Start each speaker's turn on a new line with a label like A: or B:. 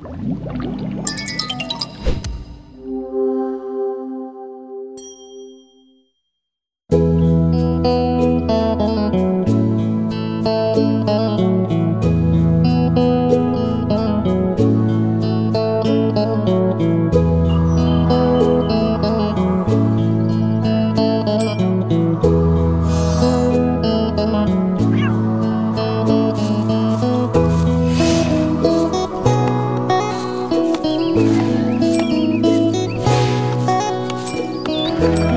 A: Música Thank you.